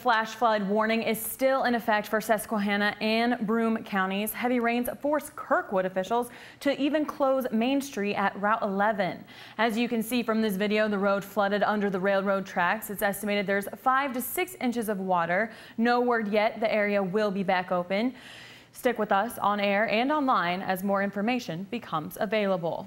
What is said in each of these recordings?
Flash flood warning is still in effect for Susquehanna and Broome counties. Heavy rains force Kirkwood officials to even close Main Street at Route 11. As you can see from this video, the road flooded under the railroad tracks. It's estimated there's five to six inches of water. No word yet the area will be back open. Stick with us on air and online as more information becomes available.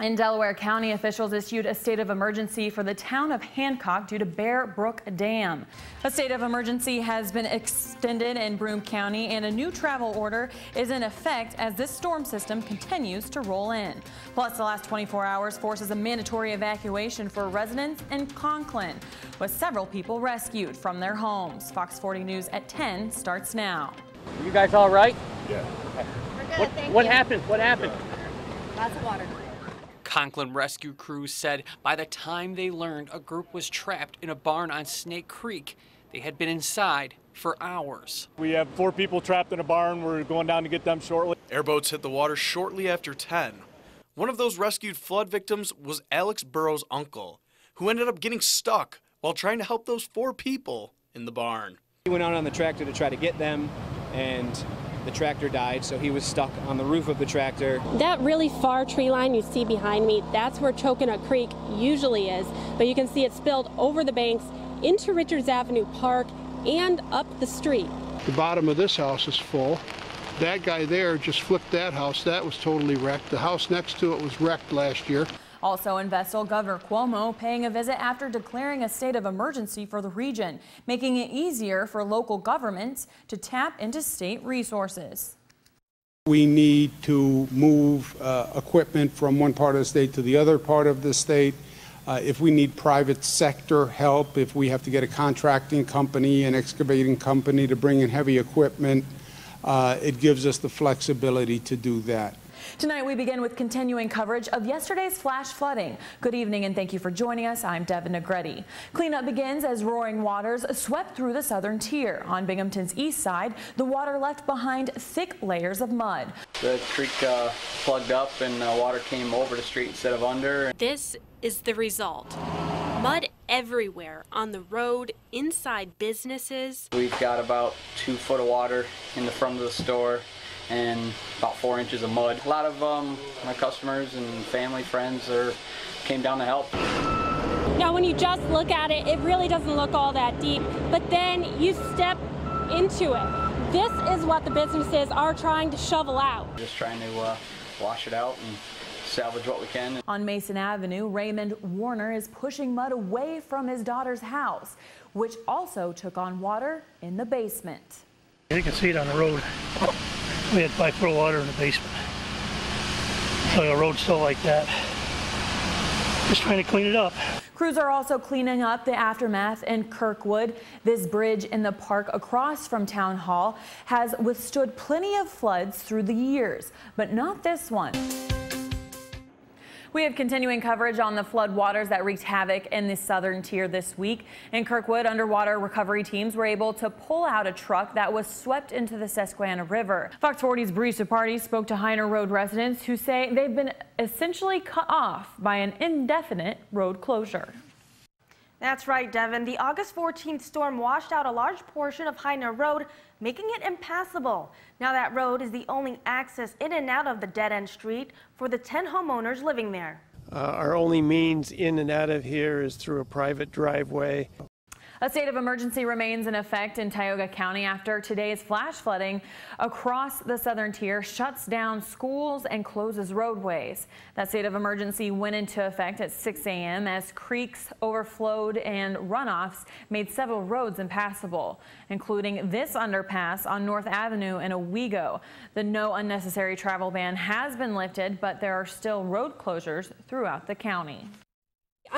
In Delaware County, officials issued a state of emergency for the town of Hancock due to Bear Brook Dam. A state of emergency has been extended in Broome County and a new travel order is in effect as this storm system continues to roll in. Plus, the last 24 hours forces a mandatory evacuation for residents in Conklin, with several people rescued from their homes. Fox 40 News at 10 starts now. You guys all right? Yeah. We're good, What, thank what you. happened? What happened? Lots of water. Conklin rescue crews said by the time they learned a group was trapped in a barn on Snake Creek, they had been inside for hours. We have four people trapped in a barn. We're going down to get them shortly. Airboats hit the water shortly after 10. One of those rescued flood victims was Alex Burrows' uncle, who ended up getting stuck while trying to help those four people in the barn. He went out on the tractor to try to get them, and the tractor died, so he was stuck on the roof of the tractor. That really far tree line you see behind me, that's where Choconut Creek usually is, but you can see it spilled over the banks into Richards Avenue Park and up the street. The bottom of this house is full. That guy there just flipped that house. That was totally wrecked. The house next to it was wrecked last year. Also in Vestal, Governor Cuomo paying a visit after declaring a state of emergency for the region, making it easier for local governments to tap into state resources. We need to move uh, equipment from one part of the state to the other part of the state. Uh, if we need private sector help, if we have to get a contracting company, an excavating company to bring in heavy equipment, uh, it gives us the flexibility to do that. Tonight we begin with continuing coverage of yesterday's flash flooding. Good evening and thank you for joining us. I'm Devin Negretti. Cleanup begins as roaring waters swept through the southern tier. On Binghamton's east side, the water left behind thick layers of mud. The creek uh, plugged up and uh, water came over the street instead of under. This is the result. Mud everywhere on the road, inside businesses. We've got about two foot of water in the front of the store and about four inches of mud. A lot of um, my customers and family, friends are, came down to help. Now, when you just look at it, it really doesn't look all that deep, but then you step into it. This is what the businesses are trying to shovel out. Just trying to uh, wash it out and salvage what we can. On Mason Avenue, Raymond Warner is pushing mud away from his daughter's house, which also took on water in the basement. You can see it on the road. We had five of water in the basement. So the road's still like that. Just trying to clean it up. Crews are also cleaning up the aftermath in Kirkwood. This bridge in the park across from Town Hall has withstood plenty of floods through the years, but not this one. We have continuing coverage on the flood waters that wreaked havoc in the southern tier this week. In Kirkwood, underwater recovery teams were able to pull out a truck that was swept into the Susquehanna River. Fox 40's Barista Party spoke to Heiner Road residents who say they've been essentially cut off by an indefinite road closure. That's right, Devin. The August 14th storm washed out a large portion of Heiner Road, making it impassable. Now that road is the only access in and out of the dead-end street for the 10 homeowners living there. Uh, our only means in and out of here is through a private driveway. A state of emergency remains in effect in Tioga County after today's flash flooding across the southern tier shuts down schools and closes roadways. That state of emergency went into effect at 6 a.m. as creeks overflowed and runoffs made several roads impassable, including this underpass on North Avenue in Owego. The no unnecessary travel ban has been lifted, but there are still road closures throughout the county.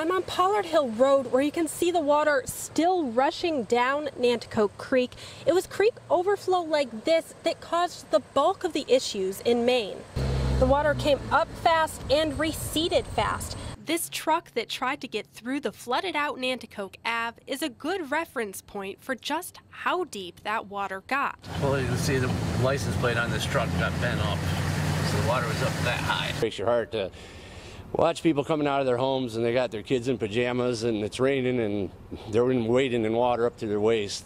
I'm on Pollard Hill Road where you can see the water still rushing down Nanticoke Creek. It was creek overflow like this that caused the bulk of the issues in Maine. The water came up fast and receded fast. This truck that tried to get through the flooded out Nanticoke Ave is a good reference point for just how deep that water got. Well, you can see the license plate on this truck got bent up, so the water was up that high. Breaks your heart to watch people coming out of their homes and they got their kids in pajamas and it's raining and they're wading in water up to their waist.